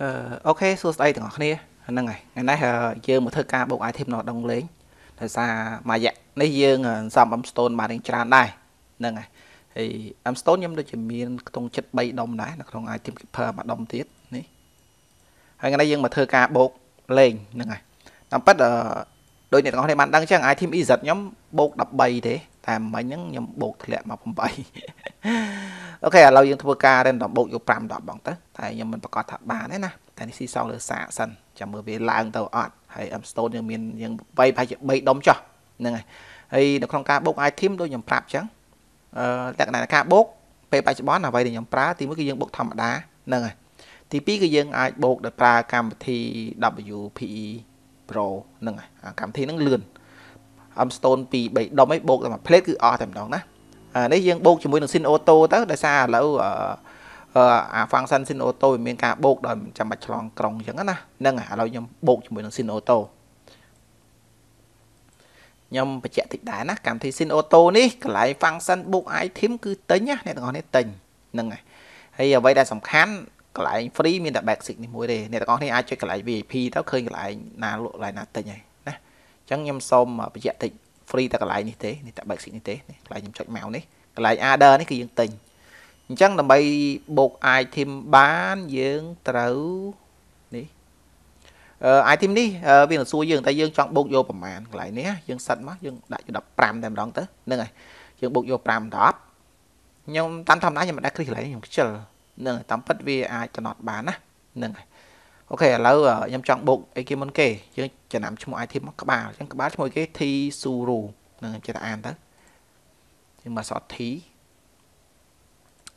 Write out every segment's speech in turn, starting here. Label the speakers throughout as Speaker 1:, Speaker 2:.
Speaker 1: អឺអូខេសួស្តីទាំងអស់គ្នាហ្នឹងហើយថ្ងៃនេះយើងមកធ្វើការបូក item នៅដងលេងដោយសារមួយរយៈនេះយើងសំ M stone បានរៀងច្រើនដែរហ្នឹងហើយហើយ M stone ខ្ញុំដូចជាមានខ្ទង់ចិត្ត3ដុំដែរនៅក្នុង item keeper មួយដុំទៀតនេះហើយថ្ងៃនេះយើងមកធ្វើការបូកលេងហ្នឹងហើយតាមពិតអឺដោយអ្នកទាំងអស់គ្នាបានដឹងអញ្ចឹង item EZ ខ្ញុំបូក13ទេ តែមិញហ្នឹងខ្ញុំបូកធ្លាក់មក8អូខេឥឡូវយើងធ្វើការ random បូកយក5 10បងទៅតែខ្ញុំមិនប្រកាសថាបានទេណាតែនេះស៊ីសងលើសាកសិនចាំមើលវាឡើងទៅអត់ហើយ M stone យើងមានយើង3ប្រហែលជា3ដុំចុះហ្នឹងហើយហើយនៅក្នុងការបូក item ដូចខ្ញុំប្រាប់អញ្ចឹងអឺលក្ខណៈការបូកពេលបច្ចុប្បន្នអ្វីដែលខ្ញុំប្រើទីមួយគឺយើងបូកធម្មតាហ្នឹងហើយទីពីរគឺយើងអាចបូកដោយប្រើកម្មវិធី WPE Pro ហ្នឹងហើយកម្មវិធីហ្នឹងលឿន M stone ពី3ដុំឯងបូកតែមួយ plate គឺអស់តែម្ដងណាអានេះយើងបូកជាមួយនឹង Sin Auto ទៅដោយសារឥឡូវអឺអា function Sin Auto វាមានការបូកដោយចាំបាច់ឆ្លងក្រុងអញ្ចឹងណាហ្នឹងហើយឥឡូវខ្ញុំបូកជាមួយនឹង Sin Auto ខ្ញុំបញ្ជាក់តិចដែរណាកម្មវិធី Sin Auto នេះកន្លែង function book item គឺទិញណាអ្នកទាំងអស់នេះទិញហ្នឹងហើយហើយអ្វីដែលសំខាន់កន្លែង free មានតែ basic នេះមួយទេអ្នកទាំងអស់នេះអាចចុចកន្លែង VIP ទៅឃើញកន្លែងណាលក់កន្លែងណាទិញហើយណាអញ្ចឹងខ្ញុំសូមបញ្ជាក់តិច free តែកន្លែងនេះទេនេះតែ basic នេះទេនេះកន្លែងខ្ញុំចុចមកនេះកន្លែង order នេះគឺយើងទិញអញ្ចឹងដើម្បីបូក item បានយើងត្រូវនេះអឺ item នេះវានឹងសួរយើងតែយើងចង់បូកយកប្រមាណកន្លែងនេះយើងសិតមកយើងដាក់យក15តែម្ដងទៅហ្នឹងហើយយើងបូកយក5 10ខ្ញុំតាមធម្មតាខ្ញុំមិនដាក់គ្រីកន្លែងខ្ញុំខ្ជិលហ្នឹងតាមពិតវាអាចកំណត់បានណាហ្នឹងហើយ អូខេឥឡូវខ្ញុំចង់បូកអីគេមុនគេយើងចំណាំឈ្មោះ item មកក្បាលអញ្ចឹងក្បាលឈ្មោះគេ T Suru ហ្នឹងចេះតែអានទៅយើងមកសត T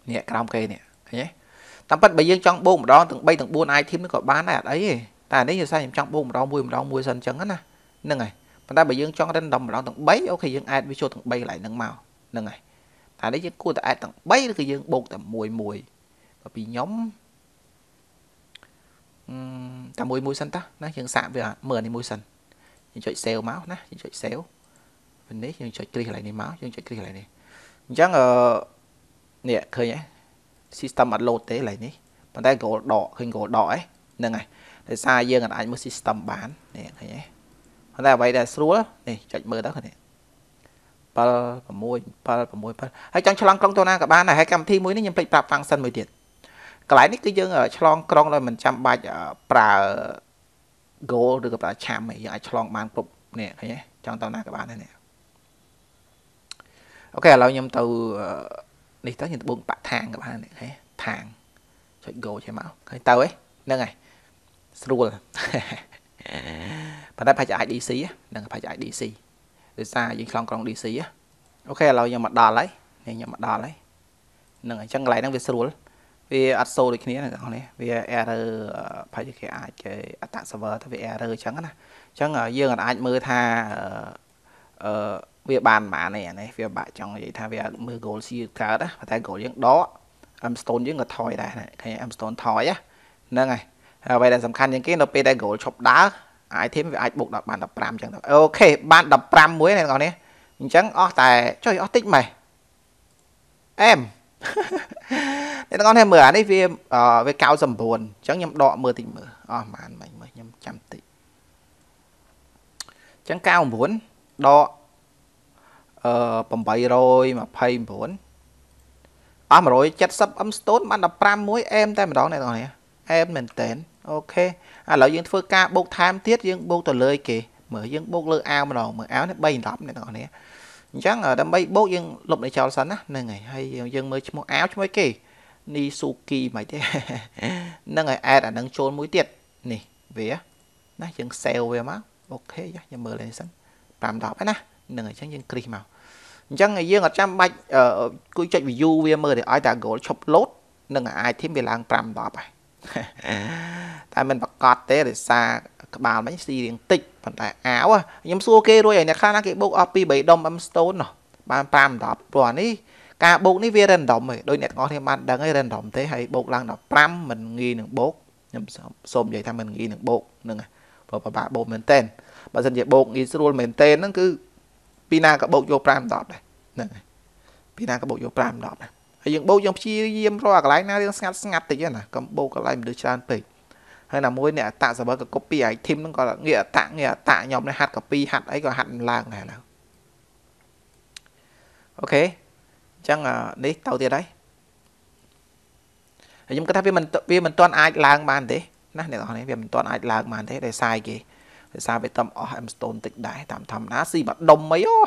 Speaker 1: នេះក្រោមគេនេះឃើញទេតាមពិតបើយើងចង់បូកម្ដងទាំង3ទាំង4 item នេះក៏បានដែរអត់អីទេតែនេះយល់ថាខ្ញុំចង់បូកម្ដងមួយម្ដងមួយសិនអញ្ចឹងណាហ្នឹងហើយប៉ុន្តែបើយើងចង់ random ម្ដងទាំង3អូខេយើង add វាចូលទាំង3កន្លែងហ្នឹងមកហ្នឹងហើយតែនេះយើងគួរតែ add ទាំង3ឬក៏យើងបូកតែមួយមួយបើពីខ្ញុំអឺ តែមួយមួយសិនតាណាយើងសាកវាមើលនេះមួយសិនយើងចុច save មកណាយើងចុច save ពេលនេះយើងចុចគ្រីសកន្លែងនេះមកយើងចុចគ្រីសកន្លែងនេះអញ្ចឹងអឺនេះឃើញហ៎ system អត់ load ទេកន្លែងនេះប៉ុន្តែ goal ដកឃើញ goal ដកហ៎ហ្នឹងហើយដោយសារយើងអាចមើល system បាននេះឃើញទេប៉ុន្តែអ្វីដែលស្រួលនេះចុចមើលទៅឃើញទេ7 6 7 6 7ហើយចង់ឆ្លងក្រុងទៅណាក៏បានដែរហើយកម្មវិធីមួយនេះខ្ញុំភ្លេចប្រាប់ function មួយទៀត កន្លែងនេះគឺយើងឆ្លងក្រុងដោយមិនចាំបាច់ប្រើ goal ឬក៏ប្រើឆាំយើងអាចឆ្លងបានគ្រប់នេះឃើញទេចង់ទៅណាក៏បានដែរនេះអូខេឥឡូវខ្ញុំទៅនេះទៅខ្ញុំត្បូងបាក់ថាងក៏បាននេះឃើញថាងចុច go ចេះមកឃើញទៅហ៎ហ្នឹងហើយស្រួលប៉ុន្តែប្រហែលជាអាច DC ហ្នឹងប្រហែលជាអាច DC ដោយសារយើងឆ្លងក្រុង DC អូខេឥឡូវខ្ញុំមកដល់ហើយនេះខ្ញុំមកដល់ហើយហ្នឹងអញ្ចឹងកន្លែងហ្នឹងវាស្រួល វាអត់សូរដូចគ្នាណាបងប្អូនវា error ប្រហែលជាគេអាចគេអត្ត server ទៅវា error អញ្ចឹងណាអញ្ចឹងយើងអាចមើលថាអឺវាបានប៉ុន្មានទេអានេះវាបាក់ចង់និយាយថាវាមើល goal ស៊ីកើតណាតែ goal យើងដក M stone យើងក៏ថយដែរឃើញ M stone ថយហ្នឹងហើយអ្វីដែលសំខាន់ជាងគេនៅពេលដែល goal ឈប់ដើរ item វាអាចបុកដល់បាន15អញ្ចឹងទៅអូខេបាន15មួយណាបងប្អូននេះអញ្ចឹងអស់តែចុយអស់តិចម៉េះអែម អ្នកទាំងអស់គ្នាមើលអានេះវាវា99អញ្ចឹងខ្ញុំដកមើលតិចមើលអស់ប្រហែលមិញមើលខ្ញុំចាំតិចអញ្ចឹង99ដកអឺ829អស់170 M stone បាន15មួយអែមតែម្ដងអ្នកទាំងអស់គ្នាអែមមែនតើអូខេឥឡូវយើងធ្វើការបូកថែមទៀតយើងបូកទៅលើគេមើលយើងបូកលើអាវម្ដងមើលអាវនេះ3 10អ្នកទាំង អស់គ្នាអញ្ចឹងដើម្បីបូកយើងលុបនេះចោលសិនណាហ្នឹងហើយហើយយើងមើលឈ្មោះអាវឈ្មោះគេនីស៊ូគីមិនទេហ្នឹងហើយអេតអានឹងចូលមួយទៀតនេះវាណាយើង save វាមកអូខេខ្ញុំមើលលេងសិន5 10ហើយណាហ្នឹងហើយអញ្ចឹងយើងគ្រីសមកអញ្ចឹងយើងអត់ចាំបាច់គួយចុច view វាមើលទេឲ្យតែ goal ឈប់ load នឹង item វាឡើង5 10ហើយ តែមិនប្រកាសទេដោយសារក្បាលមិញស៊ីរៀងតិចប៉ុន្តែអាវខ្ញុំសួរគេរួចហើយអ្នកខ្លះណាគេបូកអស់ពី3ដុំ M stone នោះបាន5 10ព្រោះអានេះការបូកនេះវា random ឯងដោយអ្នកទាំងអស់គ្នាបានដឹងឯង random ទេហើយបូកឡើង15មិនងាយនឹងបូកខ្ញុំសូមនិយាយថាមិនងាយនឹងបូកហ្នឹងព្រោះពិបាកបូកមែនតែនបើសិនជាបូកងាយស្រួលមែនតែនហ្នឹងគឺពីណាក៏បូកយក5 10ដែរហ្នឹងហើយពីណាក៏បូកយក5 10ដែរ ហើយយើងបូកយើងព្យាយាមរកកន្លែងណារៀងស្ងាត់ស្ងាត់តិចណាកុំបូកកន្លែងមនុស្សច្រើនពេកហើយណាមួយអ្នកអត្ត server ក៏ copy item ហ្នឹងក៏ងាកអត្តងាកអត្តខ្ញុំនេះហាត់ copy ហាត់អីក៏ហាត់ឡើងដែរឡើយអូខេអញ្ចឹងនេះទៅទៀតហើយខ្ញុំគិតថាវាមិនវាមិនទាន់អាចឡើងបានទេណាអ្នកនរនេះវាមិនទាន់អាចឡើងបានទេដោយសារគេដោយសារវាតំអស់ M stone តិចដែរតាមធម្មតាស៊ីមកដុំអីអូ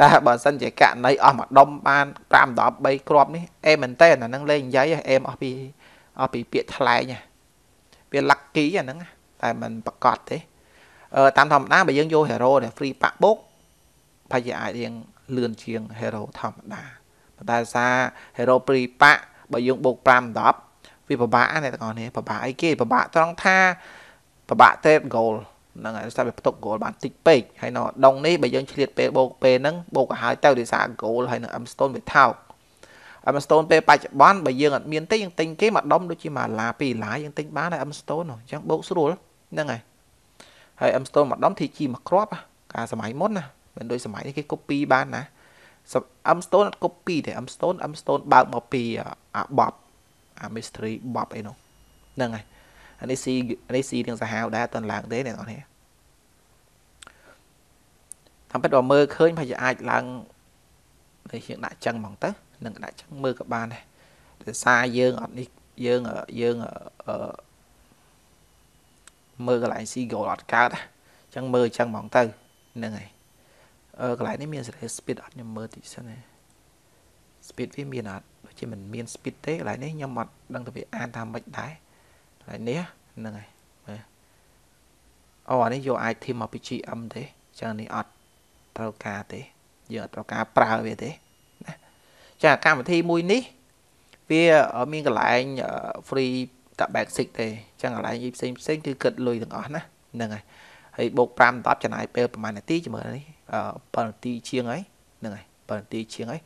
Speaker 1: តែបើសិនជាករណីអស់មួយដុំបាន5 10 3គ្រាប់នេះអេមែនតើអាហ្នឹងលេងនិយាយអេមអស់ពីអស់ពីពាក្យថ្លែងវា lucky អាហ្នឹងតែมันប្រកាសទេអឺតាមធម្មតាបើយើងយក hero ដែល free ប៉ាក់បុកប្រហែលជាអាចរៀងលឿនជាង hero ធម្មតាប៉ុន្តែសារ hero free ប៉ាក់បើយើងបូក5 10វាពិបាកណាទាំងអស់នេះពិបាកអីគេពិបាកត្រង់ថាពិបាក trade goal ហ្នឹងហើយតែវាផ្ទុក goal បានតិចពេកហើយនៅដងនេះបើយើងឆ្លៀតពេលបូកពេលហ្នឹងបូកឲ្យហើយទៅដោយសារ goal ហើយនៅ M stone វាថោក M stone ពេលបច្ចុប្បន្នបើយើងអត់មានទេយើងទិញគេមួយដុំដូចជាមួយឡាពីរឡាយើងទិញបានហើយ M stone អញ្ចឹងបូកស្រួលហ្នឹងហើយហើយ M stone មួយដុំ TG មួយគ្រាប់កាលសម័យមុនណាមិនដូចសម័យនេះគេ copy បានណា M stone អត់ copy ទេ M stone M stone បើកមកពីអា Bob អា mystery Bob អីនោះហ្នឹងហើយអានេះ C អានេះ C ទាំងសាហាវដែរអត់ទាន់ឡើងទេអ្នកនរនេះ តាមពិតបើមើលឃើញប្រហែលជាអាចឡើងនេះយើងដាក់ចឹងហ្មងទៅនឹងដាក់ចឹងមើលក៏បានដែរដោយសារយើងអត់នេះយើងយើងអឺមើលកន្លែង C goal អត់កើតអញ្ចឹងមើលអញ្ចឹងហ្មងទៅហ្នឹងហើយកន្លែងនេះមានសេរី speed អត់ខ្ញុំមើលតិចសិនណា speed វាមានអត់ដូចជាមិនមាន speed ទេកន្លែងនេះខ្ញុំអត់ដឹងទៅវាអានថាម៉េចដែរកន្លែងនេះហ្នឹងហើយមើលអូអានេះយក item មកពី GM ទេចឹងនេះអត់ ត្រូវការទេយើងអត់ត្រូវការប្រើវាទេណាចាកម្មវិធីមួយនេះវាមានកន្លែង free តា basic ទេចឹងកន្លែងផ្សេងផ្សេងគឺគិតលុយទាំងអស់ណាហ្នឹងហើយហើយបូក5 10ចំណាយពេលប្រហែលនាទីជាមួយនេះ7នាទីជាងហើយហ្នឹងហើយ7នាទីជាងហើយ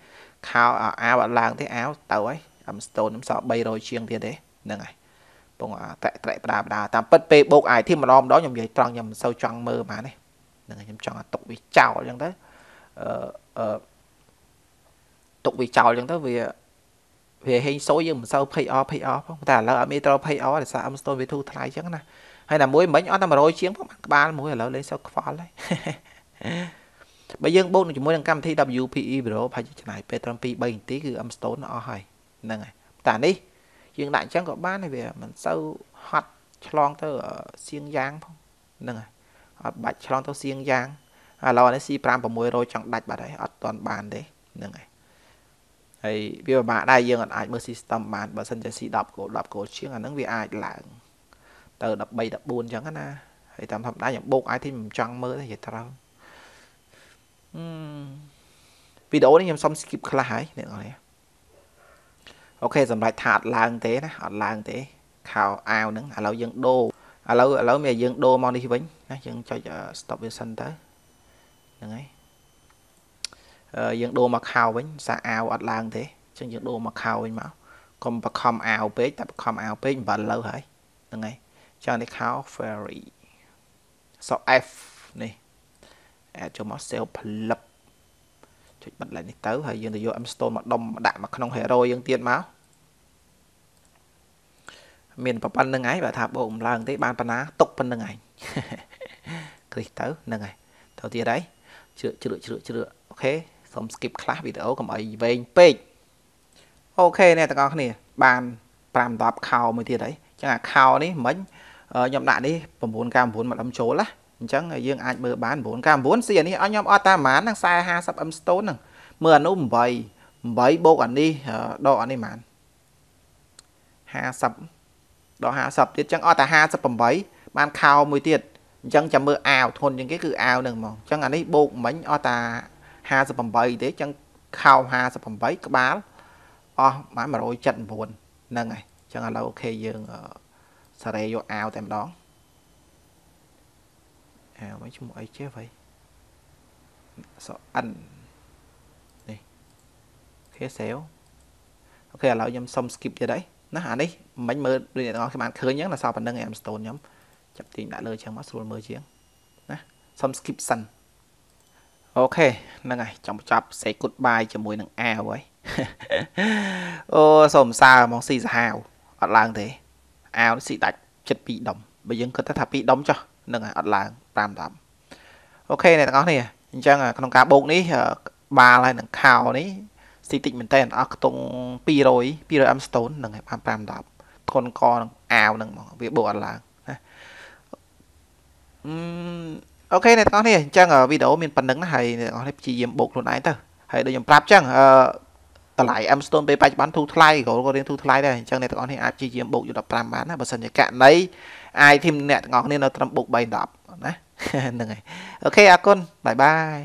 Speaker 1: ខោអាវអត់ឡើងទេអាវទៅហើយអាមស្តូនខ្ញុំសល់300ជាងទៀតទេហ្នឹងហើយពងត្រែកត្រែកបដាបដាតាមពិតពេលបូកអាយធីម្ដងម្ដងខ្ញុំនិយាយត្រង់ខ្ញុំមិនសូវចង់មើលបានទេ ហ្នឹងហើយខ្ញុំចង់ឲ្យទុកវាចោលអញ្ចឹងទៅអឺអឺទុកវាចោលអញ្ចឹងទៅវាវាហេងសូយយើងមិនសូវភ័យអភ័យអផងតែឥឡូវអត់មានត្រូវភ័យអដោយសារ Amazon វាធូរថ្លៃអញ្ចឹងណាហើយតែមួយមិញអត់តែ100ជាងផងក្បាលមួយឥឡូវលេងសូវខ្វល់ហើយបើយើងបូកជាមួយនឹងកម្មវិធី WPE Pro ប្រហែលជាចំណាយពេលត្រឹម2 3នាទីគឺ M Stone អស់ហើយហ្នឹងហើយតែនេះយើងដាក់អញ្ចឹងក៏បានវាមិនសូវហត់ឆ្លងទៅសៀងយ៉ាងផងហ្នឹងហើយ អត់បាច់ឆ្លងទៅសៀងយ៉ាងឥឡូវនេះ C5 600ចង់ដាច់បាត់ហើយអត់ទាន់បានទេហ្នឹងហើយហើយវាពិបាកដែរយើងអត់អាចមើល system បានបើសិនជា C10 គោល10គោលជាងអាហ្នឹងវាអាចឡើងទៅ13 14អញ្ចឹងណាហើយតាមធម្មតាខ្ញុំបូក item មិនចង់មើលទេនិយាយត្រូវវីដេអូនេះខ្ញុំសុំ skip ខ្លះហើយអ្នកនរអូខេសម្រាប់ថាអត់ឡើងទេណាអត់ឡើងទេខោអាវហ្នឹងឥឡូវយើងដូរឥឡូវឥឡូវមានយើងដូរមកនេះវិញ ណាយើងចុច stop វាសិនទៅហ្នឹងហើយយើងដូរមកខោវិញសាអាវអត់ឡើងទេអញ្ចឹងយើងដូរមកខោវិញមកកុំបខំអាវពេកតែបខំអាវពេកអំបិលលើហើយហ្នឹងហើយចឹងនេះខោ ferry សក់ F នេះអាចចូលមក sell ផលិតចុចបិទឡើងនេះទៅហើយយើងទៅយក M stone មកដុំដាក់មកក្នុង hero យើងទៀតមកមានប៉ុណ្្នឹងឯងបើថាបោកឡើងទេបានប៉ុណ្ណាຕົកប៉ុណ្្នឹងឯង គ្រីសទៅហ្នឹងហើយទៅទៀតហើយជ្រឹកជ្រឹកជ្រឹកជ្រឹកអូខេសូម skip ខ្លះវីដេអូកុំឲ្យវែងពេកអូខេអ្នកទាំងអស់គ្នា បាន5 10ខោមួយទៀតហើយអញ្ចឹងអាខោនេះមិញខ្ញុំដាក់នេះ999មកដុំចូលណាអញ្ចឹងយើងអាចមើលបាន999ស៊ីអានេះឲ្យខ្ញុំអត់តាមប្រហែលហ្នឹង40 50 M stone ហ្នឹងមើលអានោះ8 8បូកអានេះដកអានេះប្រហែល50ដល់50ទៀតអញ្ចឹងអត់តែ58បានខោមួយទៀត អញ្ចឹងចាំមើលអាវធន់ជាងគេគឺអាវហ្នឹងហ្មងអញ្ចឹងអានេះបូកមិញអត់តា58ទេអញ្ចឹងខោ58ក្បាលអស់ប្រហែល179ហ្នឹងហើយអញ្ចឹងឥឡូវអូខេយើងសារ៉េយកអាវតែម្ដងអាវវិញឈ្មោះអីចេះវ៉ៃសអិននេះអូខេសេវអូខេឥឡូវខ្ញុំសុំ skip ទៀតហើយណាអានេះមិញមើលដូចអ្នកទាំងអស់គ្នាបានឃើញអញ្ចឹងដល់សល់ប៉ុណ្្នឹងឯ Amstone ខ្ញុំ ចាប់ទាញដាក់លើអញ្ចឹងមកស្រួលមើលជាងណាសុំ skip សិនអូខេហ្នឹងហើយចង់បញ្ចប់ say goodbye ជាមួយនឹងអាវហើយអូសូមសើហ្មងស៊ីសាហាវអត់ឡើងទេអាវស៊ីដាច់ចិត្ត2ដុំបើយើងគិតថា2ដុំចុះហ្នឹងហើយអត់ឡើង5ដុំអូខេអ្នកទាំងអស់គ្នាអញ្ចឹងក្នុងការបូកនេះបាល់ហើយនឹងខោនេះស៊ីតិចមែនតើអស់ខ្ទង់200 200 M stone ហ្នឹងហើយបាន5ដុំធនកនឹងអាវហ្នឹងហ្មងវាបូកអត់ឡើងណា អឺអូខេអ្នកទាំងអស់គ្នាអញ្ចឹងវីដេអូមានប៉ុណ្្នឹងណាហើយអ្នកទាំងអស់គ្នាព្យាយាមបូកខ្លួនឯងទៅហើយដូចខ្ញុំប្រាប់អញ្ចឹងអឺតម្លៃ M Stone ពេលបច្ចុប្បន្នធូរថ្លៃក៏ក៏រៀងធូរថ្លៃដែរអញ្ចឹងអ្នកទាំងអស់គ្នាអាចព្យាយាមបូកយក15បានណាបើសិនជាករណី item អ្នកទាំងអស់គ្នានៅត្រឹមបូក3 10ណាហ្នឹងហើយអូខេអរគុណបាយបាយ